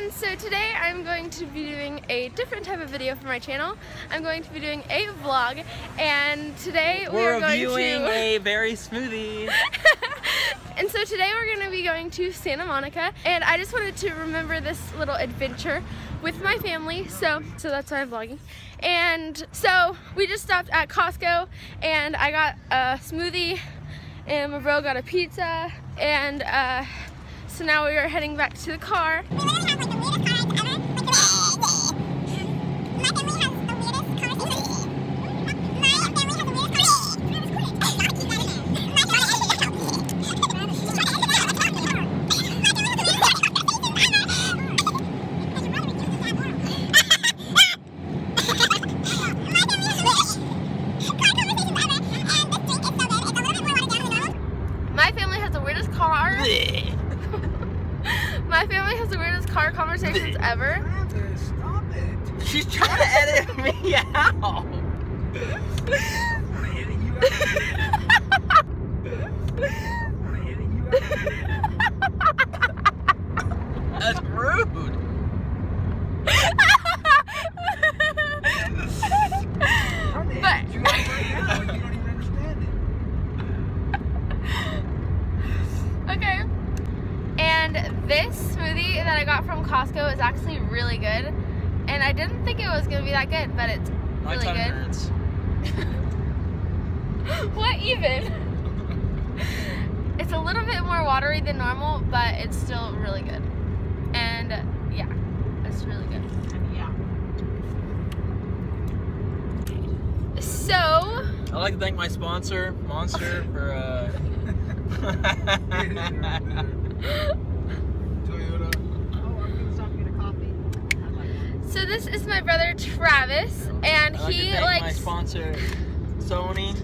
And so today I'm going to be doing a different type of video for my channel. I'm going to be doing a vlog and today we're we are going reviewing to... a berry smoothie. and so today we're going to be going to Santa Monica and I just wanted to remember this little adventure with my family so so that's why I'm vlogging and so we just stopped at Costco and I got a smoothie and my bro got a pizza and uh, so now we are heading back to the car conversations ever. Travis, stop it. She's trying to edit me out. I'm gonna you out. I'm gonna edit you out. That's rude. But- edit you out right now. You don't even understand it. Okay. And this smoothie that I got from Costco is actually really good. And I didn't think it was gonna be that good, but it's My really good. what even? it's a little bit more watery than normal, but it's still really good. And yeah, it's really good. Yeah. So, I'd like to thank my sponsor, Monster, for uh. Toyota. Oh, are we gonna stop and get a coffee? I'd like one. So this is my brother Travis, and I'd like he to thank my sponsor, Sony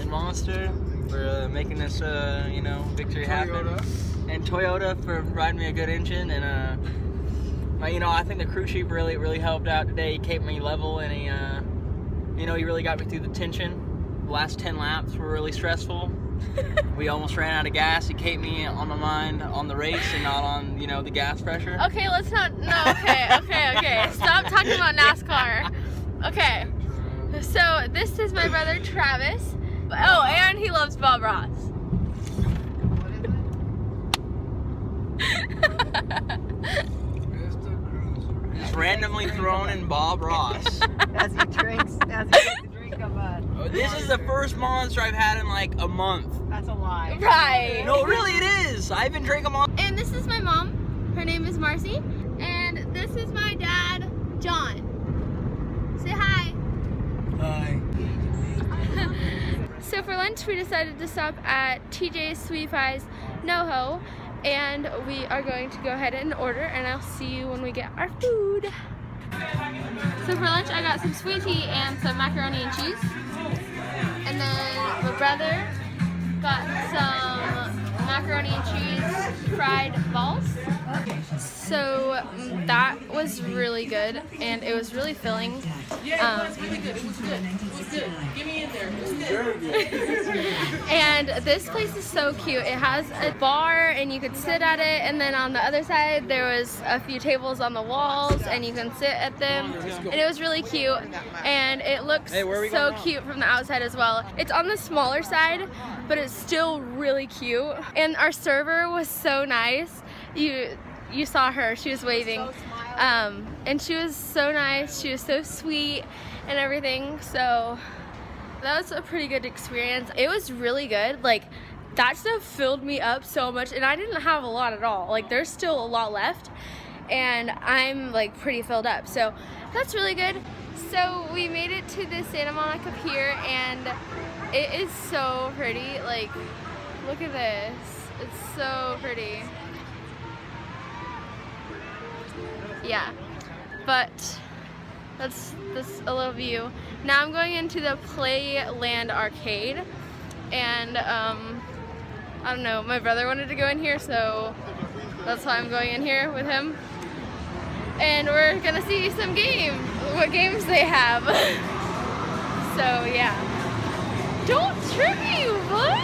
and Monster, for uh, making this, uh, you know, victory happen. And Toyota for providing me a good engine. And, uh, my- you know, I think the crew chief really, really helped out today. He kept me level and he, uh, you know, he really got me through the tension. The last 10 laps were really stressful. we almost ran out of gas. He kept me on my mind on the race and not on, you know, the gas pressure. Okay, let's not. No, okay, okay, okay. Stop talking about NASCAR. Okay, so this is my brother Travis. Oh, and he loves Bob Ross. What is it? Mr. Cruiser. Just randomly thrown in Bob Ross. As he drinks, as he takes a drink of uh, this is the first monster I've had in like a month. That's a lie. right. No, really, it is. I haven't drank a monster. And this is my mom. Her name is Marcy. This is my dad, John. Say hi. Hi. So for lunch, we decided to stop at TJ's Sweet Pies NoHo, and we are going to go ahead and order, and I'll see you when we get our food. So for lunch, I got some sweet tea and some macaroni and cheese, and then my brother got some macaroni and cheese fried balls. So mm, that was really good, and it was really filling. Um, and this place is so cute. It has a bar and you could sit at it and then on the other side there was a few tables on the walls and you can sit at them. And it was really cute and it looks Hey, where are we so cute from the outside as well. It's on the smaller side, but it's still really cute. And our server was so nice. You you saw her, she was waving. Um, and she was so nice, she was so sweet and everything. So that was a pretty good experience. It was really good. Like that stuff filled me up so much and I didn't have a lot at all. Like there's still a lot left and I'm like pretty filled up. So that's really good. So we made it to the Santa Monica Pier and it is so pretty. Like look at this. It's so pretty. Yeah. But that's that's a little view. Now I'm going into the Playland Arcade, and um, I don't know. My brother wanted to go in here, so that's why I'm going in here with him. And we're gonna see some games, what games they have. so yeah. Don't trip me, what?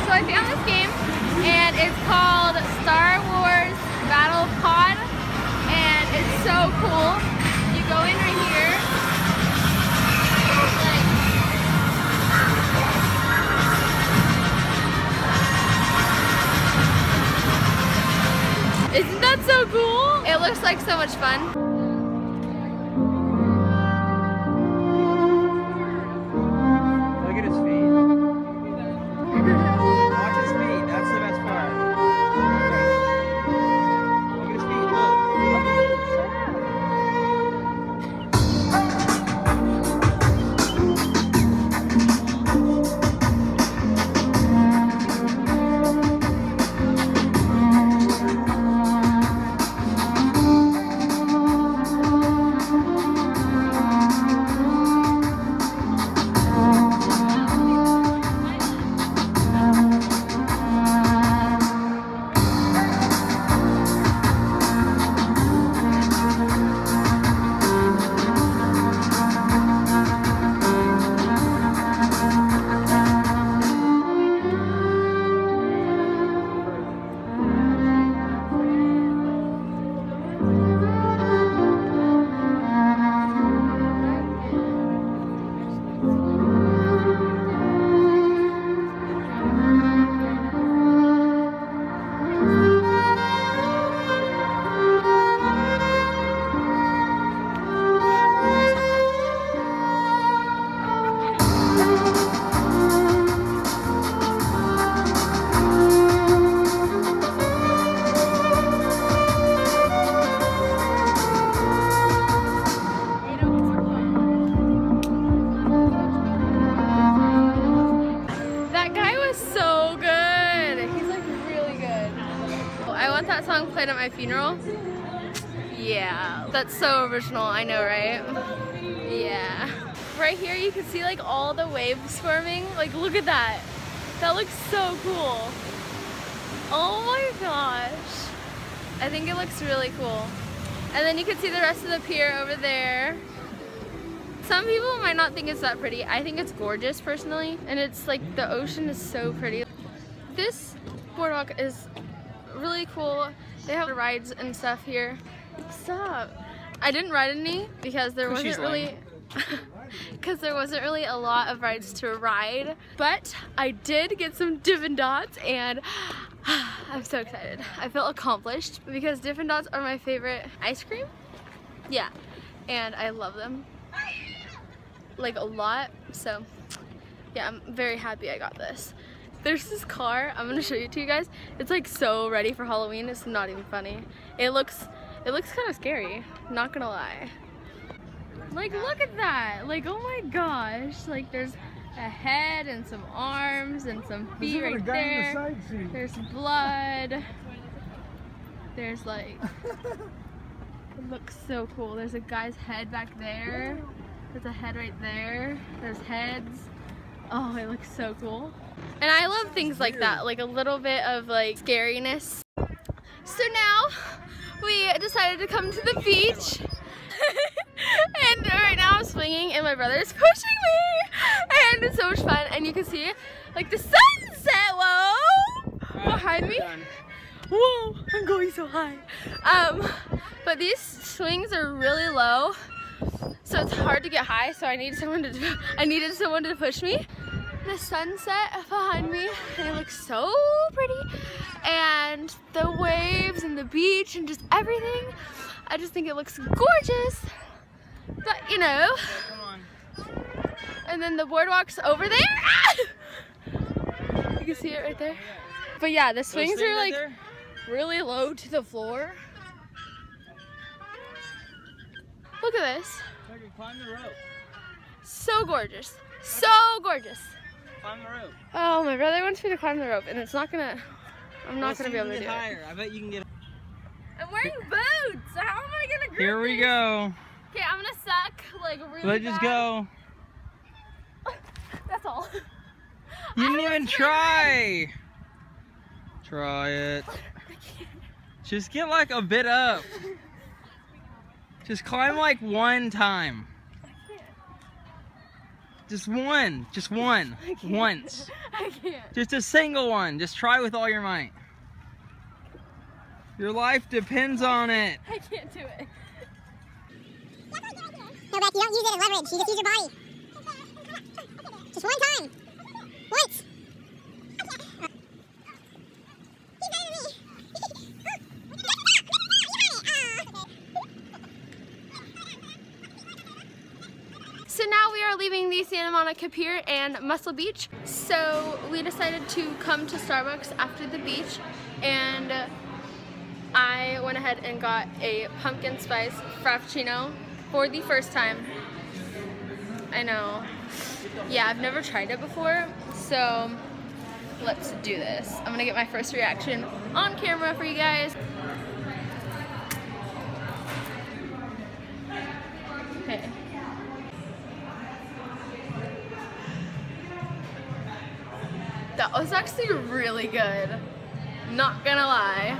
So I found this game and it's called Star Wars Battle Pod and it's so cool. You go in right here. Isn't that so cool? It looks like so much fun. That that's so original, I know, right? Yeah. Right here you can see like all the waves forming. Like look at that. That looks so cool. Oh my gosh. I think it looks really cool. And then you can see the rest of the pier over there. Some people might not think it's that pretty. I think it's gorgeous personally. And it's like the ocean is so pretty. This boardwalk is really cool. They have rides and stuff here. Stop. I didn't ride any because there wasn't really because there wasn't really a lot of rides to ride. But I did get some Dippin' Dots and I'm so excited. I feel accomplished because Dippin' Dots are my favorite ice cream. Yeah, and I love them like a lot. So yeah, I'm very happy I got this. There's this car, I'm gonna show you to you guys. It's like so ready for Halloween, it's not even funny. It looks, it looks kind of scary, not gonna lie. Like look at that, like oh my gosh, like there's a head and some arms and some feet There's right the there. seat. There's blood. There's like, it looks so cool. There's a guy's head back there. There's a head right there. There's heads. Oh, it looks so cool. And I love things like that, like a little bit of like scariness. So now we decided to come to the beach. and right now I'm swinging and my brother is pushing me. And it's so much fun. And you can see like the sunset, whoa, behind me. Whoa, I'm going so high. Um, but these swings are really low, so it's hard to get high. So I need someone to, I needed someone to push me. The sunset behind me, and it looks so pretty, and the waves and the beach and just everything. I just think it looks gorgeous. But you know, and then the boardwalk's over there. Ah! You can see it right there. But yeah, the swings are like really low to the floor. Look at this. Climb the rope. So gorgeous. So gorgeous. Climb the rope. Oh, my brother wants me to climb the rope and it's not gonna, I'm not Let's gonna be if able you to can do get it. higher. I bet you can get. I'm wearing boots. So how am I gonna grip Here we this? go. Okay, I'm gonna suck like really Let's just go. That's all. You didn't even was try. Try it. Just get like a bit up. Just climb like one time. Just one. Just one. I. Once. I can't. Just a single one. Just try with all your might. Your life depends on it. I can't do it. No, Beck, you don't use it as leverage. You just use your body. Just one time. Once. He's better than me. Monica and Muscle Beach. So we decided to come to Starbucks after the beach and I went ahead and got a pumpkin spice frappuccino for the first time. I know. Yeah, I've never tried it before, so let's do this. I'm gonna get my first reaction on camera for you guys. That was actually really good. Not gonna lie.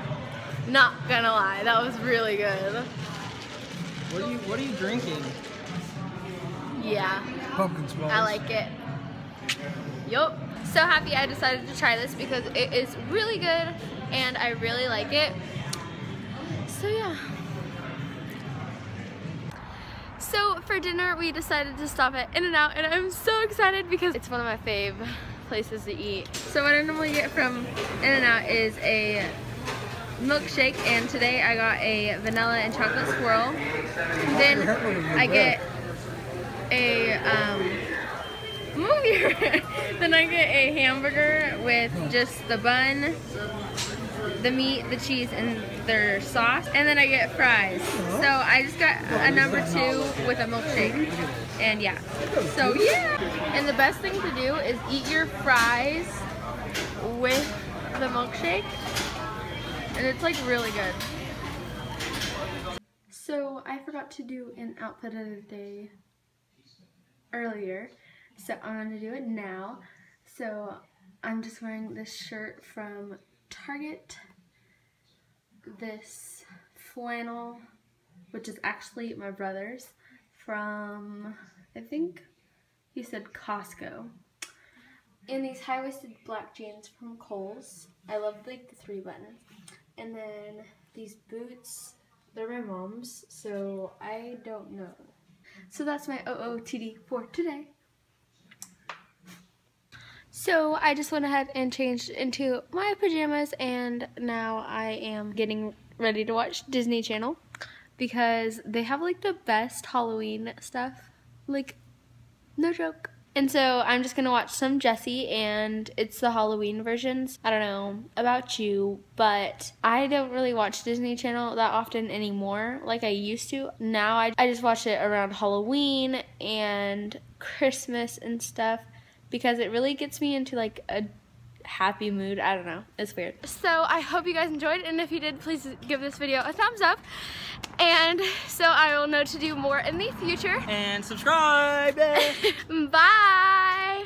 Not gonna lie, that was really good. What are you What are you drinking? Yeah, Pumpkin spice. I like it. Yup. So happy I decided to try this because it is really good and I really like it. So yeah. So for dinner we decided to stop at In-N-Out and I'm so excited because it's one of my fave places to eat. So what I normally get from In-N-Out is a milkshake and today I got a vanilla and chocolate swirl. Then I get a um, movie. then I get a hamburger with just the bun, the meat, the cheese, and their sauce. And then I get fries. So I just got a number two with a milkshake. And yeah. So yeah. And the best thing to do is eat your fries with the milkshake. And it's like really good. So I forgot to do an outfit of the day earlier. So I'm gonna do it now. So I'm just wearing this shirt from Target, this flannel, which is actually my brother's from, I think he said Costco. And these high-waisted black jeans from Kohl's. I love like the three buttons. And then these boots, they're my mom's, so I don't know. So that's my OOTD for today. So I just went ahead and changed into my pajamas and now I am getting ready to watch Disney Channel because they have like the best Halloween stuff. Like, no joke. And so I'm just gonna watch some Jessie and it's the Halloween versions. I don't know about you, but I don't really watch Disney Channel that often anymore like I used to. Now I, I just watch it around Halloween and Christmas and stuff because it really gets me into like a happy mood. I don't know. It's weird. So I hope you guys enjoyed and if you did, please give this video a thumbs up. And so I will know to do more in the future. And subscribe. Bye!